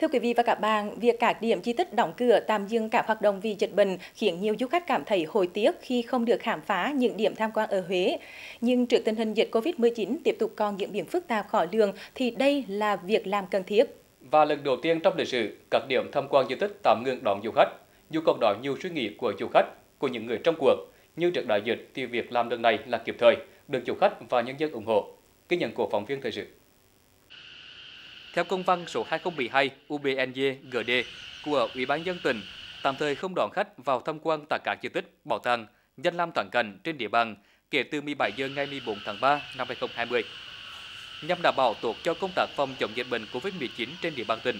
Thưa quý vị và các bạn, việc các điểm di tích đóng cửa tạm dừng các hoạt động vì dịch bệnh khiến nhiều du khách cảm thấy hối tiếc khi không được khám phá những điểm tham quan ở Huế. Nhưng trước tình hình dịch Covid-19 tiếp tục còn diễn biến phức tạp khó lường thì đây là việc làm cần thiết. Và lần đầu tiên trong lịch sử, các điểm tham quan di tích tạm ngừng đón du khách. Dù còn đó nhiều suy nghĩ của du khách, của những người trong cuộc, như trước đại dịch thì việc làm lần này là kịp thời, được du khách và nhân dân ủng hộ. Ghi nhận của phóng viên thời sự. Theo công văn số 2012 UBND-GD của Ủy ban dân tỉnh, tạm thời không đón khách vào tham quan tại các di tích, bảo tàng, danh lam thắng cảnh trên địa bàn kể từ 17 giờ ngày 14 tháng 3 năm 2020 nhằm đảm bảo tốt cho công tác phòng chống dịch bệnh COVID-19 trên địa bàn tỉnh.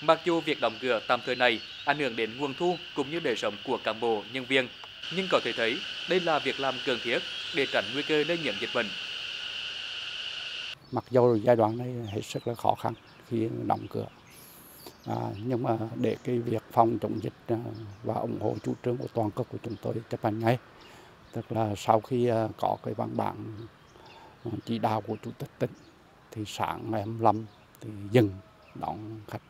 Mặc dù việc đóng cửa tạm thời này ảnh hưởng đến nguồn thu cũng như đời sống của cán bộ, nhân viên, nhưng có thể thấy đây là việc làm cần thiết để tránh nguy cơ lây nhiễm dịch bệnh. Mặc dù giai đoạn này hết sức là khó khăn khi đóng cửa, à, nhưng mà để cái việc phòng chống dịch à, và ủng hộ chủ trương của toàn quốc của chúng tôi chấp hành ngay. Tức là sau khi à, có cái văn bản à, chỉ đạo của chủ tịch tỉnh thì sáng ngày 25 thì dừng đón khách.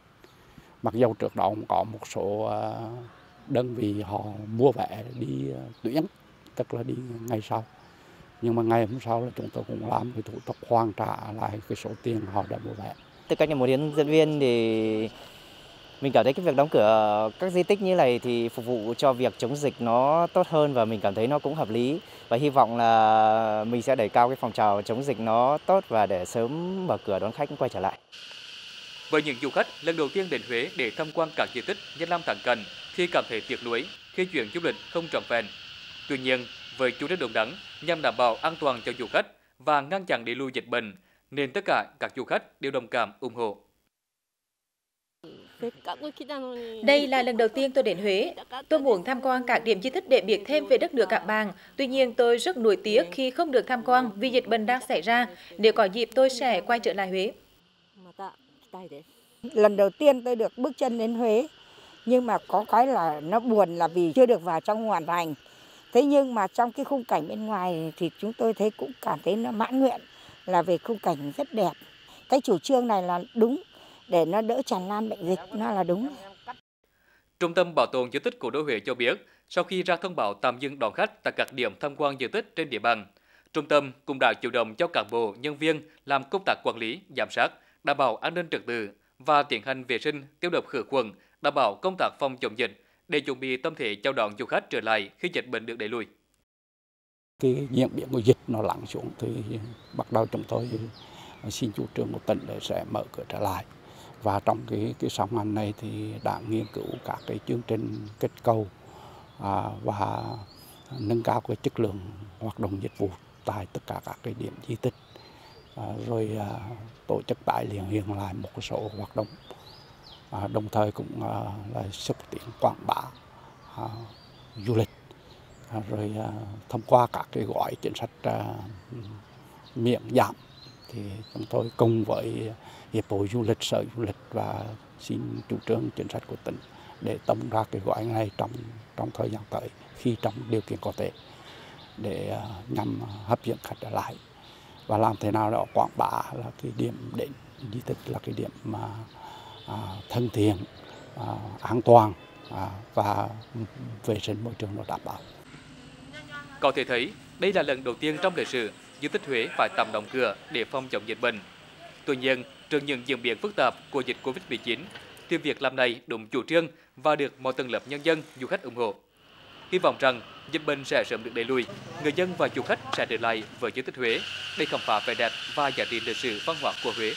Mặc dù trước đó cũng có một số đơn vị họ mua vé đi tuyến, tức là đi ngày sau. Nhưng mà ngày hôm sau là chúng tôi cũng làm cái thủ tục hoàn trả lại cái số tiền họ đã mua vé. Tư cách là một hướng dẫn viên thì mình cảm thấy cái việc đóng cửa các di tích như này thì phục vụ cho việc chống dịch nó tốt hơn và mình cảm thấy nó cũng hợp lý và hy vọng là mình sẽ đẩy cao cái phong trào chống dịch nó tốt và để sớm mở cửa đón khách quay trở lại. Với những du khách lần đầu tiên đến Huế để tham quan các di tích danh lam thắng cảnh thì cảm thấy tiếc nuối khi chuyển du lịch không trọn vẹn. Tuy nhiên, với chủ trương đúng đắn nhằm đảm bảo an toàn cho du khách và ngăn chặn đẩy lùi dịch bệnh, nên tất cả các du khách đều đồng cảm ủng hộ. Đây là lần đầu tiên tôi đến Huế. Tôi muốn tham quan các điểm di tích để biết thêm về đất nước các bạn. Tuy nhiên tôi rất nổi tiếc khi không được tham quan vì dịch bệnh đang xảy ra. Nếu có dịp tôi sẽ quay trở lại Huế. Lần đầu tiên tôi được bước chân đến Huế. Nhưng mà có cái là nó buồn là vì chưa được vào trong hoàn thành. Thế nhưng mà trong cái khung cảnh bên ngoài thì chúng tôi thấy cũng cảm thấy nó mãn nguyện là về khung cảnh rất đẹp. Cái chủ trương này là đúng để nó đỡ tràn lan bệnh dịch, nó là đúng. Trung tâm Bảo tồn di tích Cố đô Huế cho biết, sau khi ra thông báo tạm dừng đón khách tại các điểm tham quan di tích trên địa bàn, trung tâm cũng đã chủ động cho cán bộ, nhân viên làm công tác quản lý, giám sát, đảm bảo an ninh trật tự và tiến hành vệ sinh, tiêu độc khử khuẩn, đảm bảo công tác phòng chống dịch để chuẩn bị tâm thế chào đón du khách trở lại khi dịch bệnh được đẩy lùi. Cái diễn biến của dịch nó lắng xuống thì bắt đầu chúng tôi xin chủ trương của tỉnh để sẽ mở cửa trở lại và trong cái cái sóng hành này thì đã nghiên cứu các cái chương trình kết cầu à, và nâng cao cái chất lượng hoạt động dịch vụ tại tất cả các cái điểm di tích à, rồi à, tổ chức tái liền hiện lại một số hoạt động À, đồng thời cũng à, là xúc tiến quảng bá à, du lịch rồi thông qua các cái gói chính sách miễn giảm. Thì chúng tôi cùng với hiệp hội du lịch, sở du lịch và xin chủ trương chính sách của tỉnh để tổng ra cái gói này trong trong thời gian tới, khi trong điều kiện có thể, để nhằm hấp dẫn khách trở lại. Và làm thế nào đó quảng bá là cái điểm đến, di tích là cái điểm mà À, thân thiện à, an toàn à, và vệ sinh môi trường được đảm bảo. Có thể thấy đây là lần đầu tiên trong lịch sử di tích Huế phải tạm đóng cửa để phòng chống dịch bệnh. Tuy nhiên, trước những diễn biến phức tạp của dịch Covid-19, thì việc làm này đúng chủ trương và được mọi tầng lớp nhân dân, du khách ủng hộ. Hy vọng rằng dịch bệnh sẽ sớm được đẩy lùi, người dân và du khách sẽ trở lại với di tích Huế để khám phá vẻ đẹp và giá trị lịch sử văn hóa của Huế.